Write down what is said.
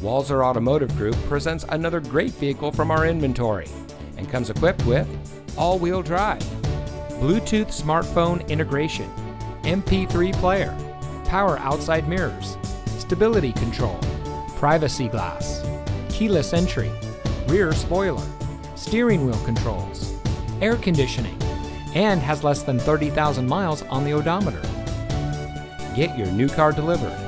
Walser Automotive Group presents another great vehicle from our inventory and comes equipped with all wheel drive, Bluetooth smartphone integration, MP3 player, power outside mirrors, stability control, privacy glass, keyless entry, rear spoiler, steering wheel controls, air conditioning, and has less than 30,000 miles on the odometer. Get your new car delivered.